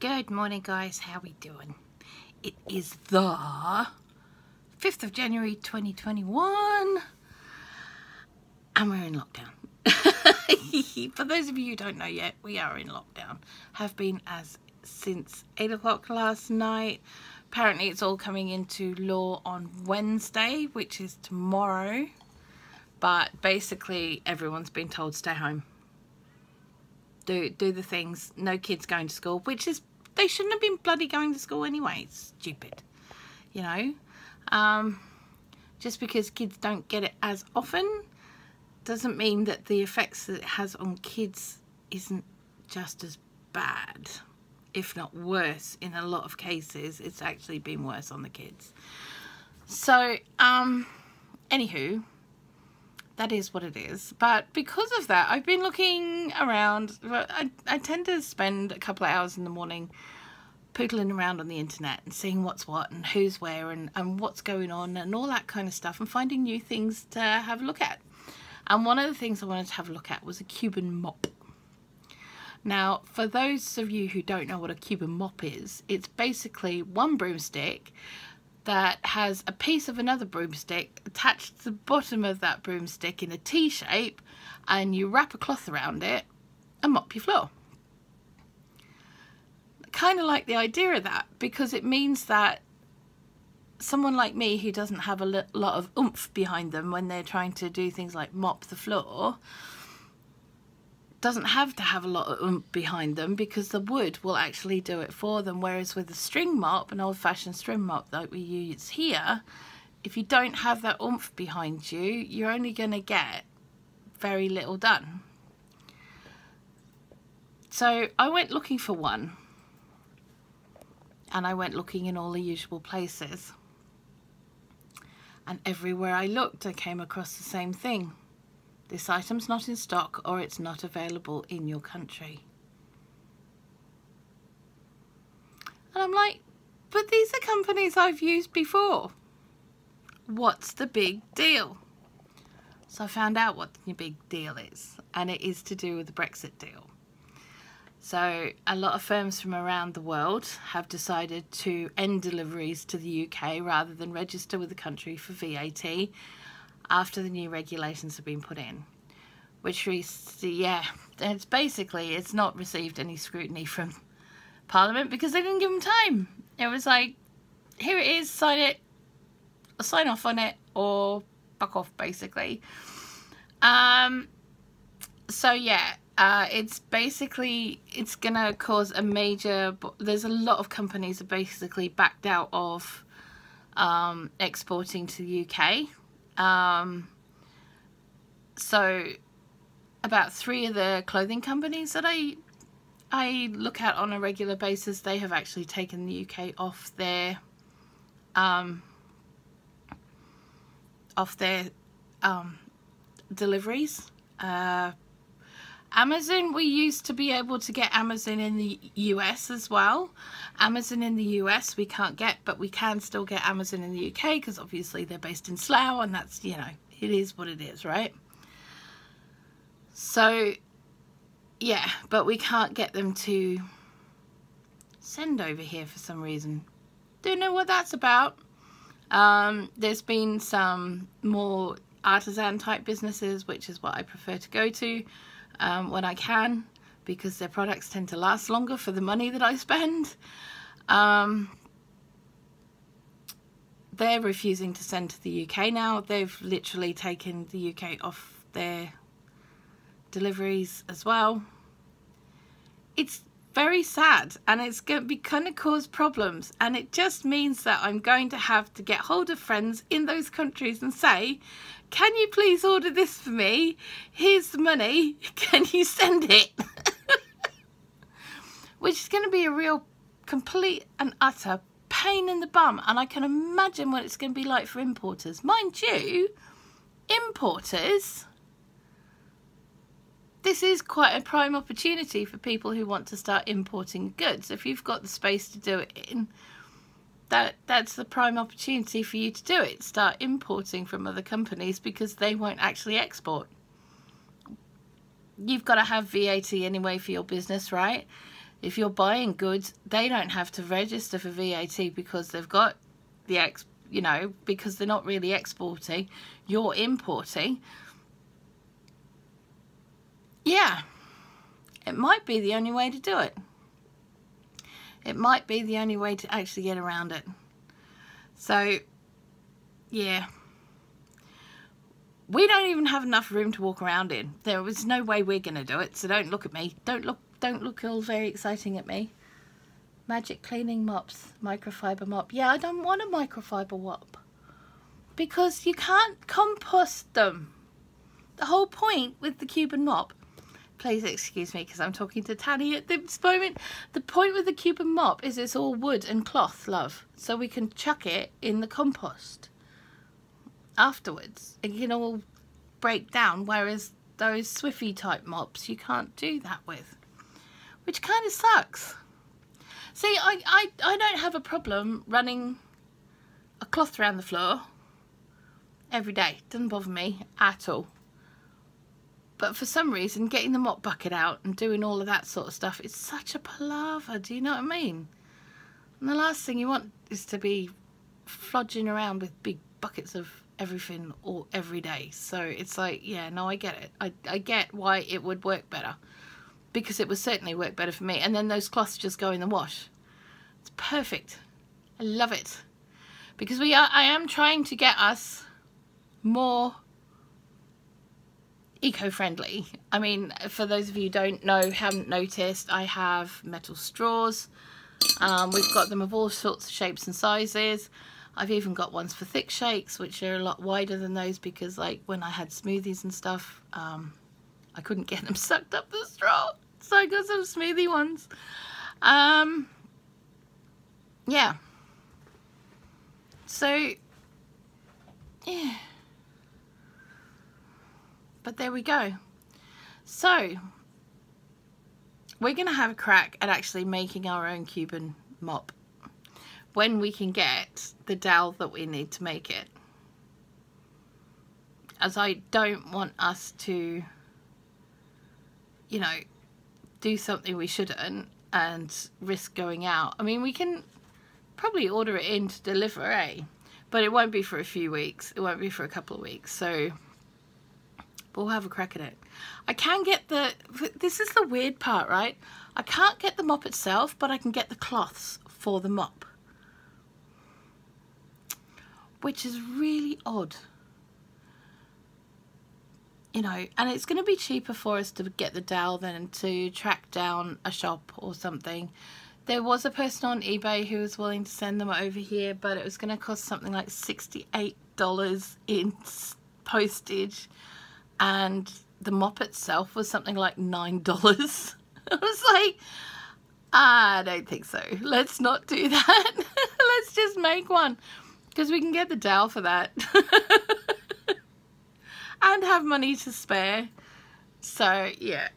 Good morning guys, how we doing? It is the 5th of January 2021 and we're in lockdown. For those of you who don't know yet, we are in lockdown. Have been as since 8 o'clock last night. Apparently it's all coming into law on Wednesday, which is tomorrow. But basically everyone's been told stay home do do the things no kids going to school which is they shouldn't have been bloody going to school anyway. It's stupid you know? Um, just because kids don't get it as often doesn't mean that the effects that it has on kids isn't just as bad if not worse. In a lot of cases it's actually been worse on the kids. So um anywho that is what it is. But because of that, I've been looking around. I, I tend to spend a couple of hours in the morning poodling around on the internet and seeing what's what and who's where and, and what's going on and all that kind of stuff and finding new things to have a look at. And one of the things I wanted to have a look at was a Cuban mop. Now, for those of you who don't know what a Cuban mop is, it's basically one broomstick that has a piece of another broomstick attached to the bottom of that broomstick in a T shape and you wrap a cloth around it and mop your floor. kind of like the idea of that because it means that someone like me who doesn't have a lot of oomph behind them when they're trying to do things like mop the floor doesn't have to have a lot of oomph behind them because the wood will actually do it for them. Whereas with a string mop, an old-fashioned string mop that we use here, if you don't have that oomph behind you, you're only going to get very little done. So I went looking for one and I went looking in all the usual places. And everywhere I looked, I came across the same thing. This item's not in stock or it's not available in your country. And I'm like, but these are companies I've used before. What's the big deal? So I found out what the big deal is, and it is to do with the Brexit deal. So a lot of firms from around the world have decided to end deliveries to the UK rather than register with the country for VAT after the new regulations have been put in. Which we see, yeah, it's basically, it's not received any scrutiny from Parliament because they didn't give them time. It was like, here it is, sign it, sign off on it, or fuck off, basically. Um, so yeah, uh, it's basically, it's going to cause a major, there's a lot of companies that basically backed out of um, exporting to the UK um, so about three of the clothing companies that I I look at on a regular basis, they have actually taken the UK off their um, off their um, deliveries. Uh, Amazon, we used to be able to get Amazon in the US as well. Amazon in the US we can't get, but we can still get Amazon in the UK because obviously they're based in Slough and that's, you know, it is what it is, right? So, yeah, but we can't get them to send over here for some reason. Don't know what that's about. Um, there's been some more artisan type businesses, which is what I prefer to go to um, when I can because their products tend to last longer for the money that I spend. Um, they're refusing to send to the UK now. They've literally taken the UK off their deliveries as well. It's very sad and it's going to be kind of cause problems and it just means that I'm going to have to get hold of friends in those countries and say can you please order this for me? Here's the money. Can you send it? Which is going to be a real complete and utter pain in the bum. And I can imagine what it's going to be like for importers. Mind you, importers, this is quite a prime opportunity for people who want to start importing goods. If you've got the space to do it in, that that's the prime opportunity for you to do it. Start importing from other companies because they won't actually export. You've got to have VAT anyway for your business, right? if you're buying goods, they don't have to register for VAT because they've got the ex, you know, because they're not really exporting, you're importing. Yeah, it might be the only way to do it. It might be the only way to actually get around it. So, yeah. We don't even have enough room to walk around in. There was no way we're going to do it, so don't look at me. Don't look don't look all very exciting at me. Magic cleaning mops, microfiber mop. Yeah, I don't want a microfiber mop because you can't compost them. The whole point with the Cuban mop, please excuse me because I'm talking to Tanny at this moment. The point with the Cuban mop is it's all wood and cloth, love. So we can chuck it in the compost afterwards. It can all break down, whereas those Swiffer type mops you can't do that with which kind of sucks. See, I, I, I don't have a problem running a cloth around the floor every day. Doesn't bother me at all. But for some reason, getting the mop bucket out and doing all of that sort of stuff is such a palaver, do you know what I mean? And the last thing you want is to be flodging around with big buckets of everything all every day. So it's like, yeah, no, I get it. I, I get why it would work better because it would certainly work better for me. And then those cloths just go in the wash. It's perfect. I love it. Because we are, I am trying to get us more eco-friendly. I mean, for those of you don't know, haven't noticed, I have metal straws. Um, we've got them of all sorts of shapes and sizes. I've even got ones for thick shakes, which are a lot wider than those because like when I had smoothies and stuff, um, I couldn't get them sucked up the straw. So I got some smoothie ones. Um, yeah. So, yeah. But there we go. So, we're going to have a crack at actually making our own Cuban mop when we can get the dowel that we need to make it. As I don't want us to you know, do something we shouldn't and risk going out. I mean, we can probably order it in to deliver, eh? But it won't be for a few weeks. It won't be for a couple of weeks. So we'll have a crack at it. I can get the, this is the weird part, right? I can't get the mop itself, but I can get the cloths for the mop. Which is really odd you know, and it's going to be cheaper for us to get the dowel than to track down a shop or something. There was a person on eBay who was willing to send them over here, but it was going to cost something like $68 in postage, and the mop itself was something like $9. I was like, I don't think so. Let's not do that. Let's just make one because we can get the dowel for that. and have money to spare. So yeah.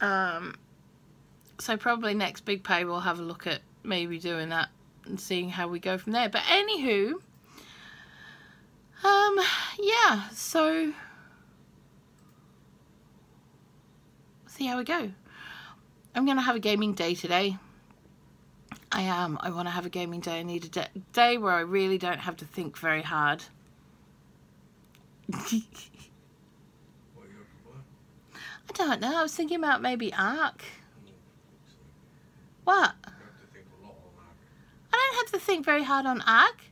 Um, so probably next big pay we'll have a look at maybe doing that and seeing how we go from there. But anywho, um, yeah, so see how we go. I'm going to have a gaming day today. I am. I want to have a gaming day. I need a day where I really don't have to think very hard. I don't know. I was thinking about maybe Ark. What? I don't have to think very hard on Ark.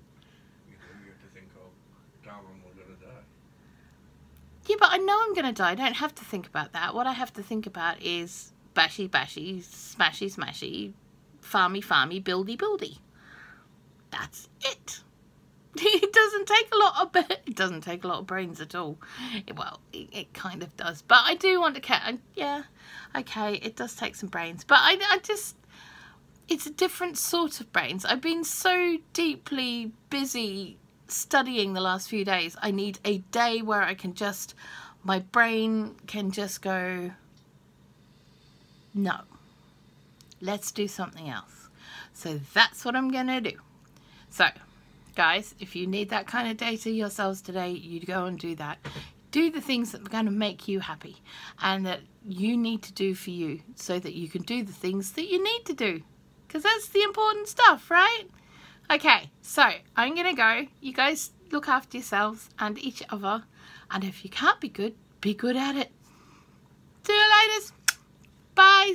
Yeah, but I know I'm going to die. I don't have to think about that. What I have to think about is bashy bashy, smashy smashy, farmy farmy, buildy buildy. That's it. it doesn't take a lot of it doesn't take a lot of brains at all well it, it, kind of does but I do want to cat yeah okay it does take some brains but I, I just it's a different sort of brains I've been so deeply busy studying the last few days I need a day where I can just my brain can just go no let's do something else. So that's what I'm gonna do. So guys, if you need that kind of data yourselves today, you go and do that. do the things that are going to make you happy and that you need to do for you so that you can do the things that you need to do. Because that's the important stuff right okay so I'm gonna go. You guys look after yourselves and each other. And if you can't be good be good at it. See you later. Bye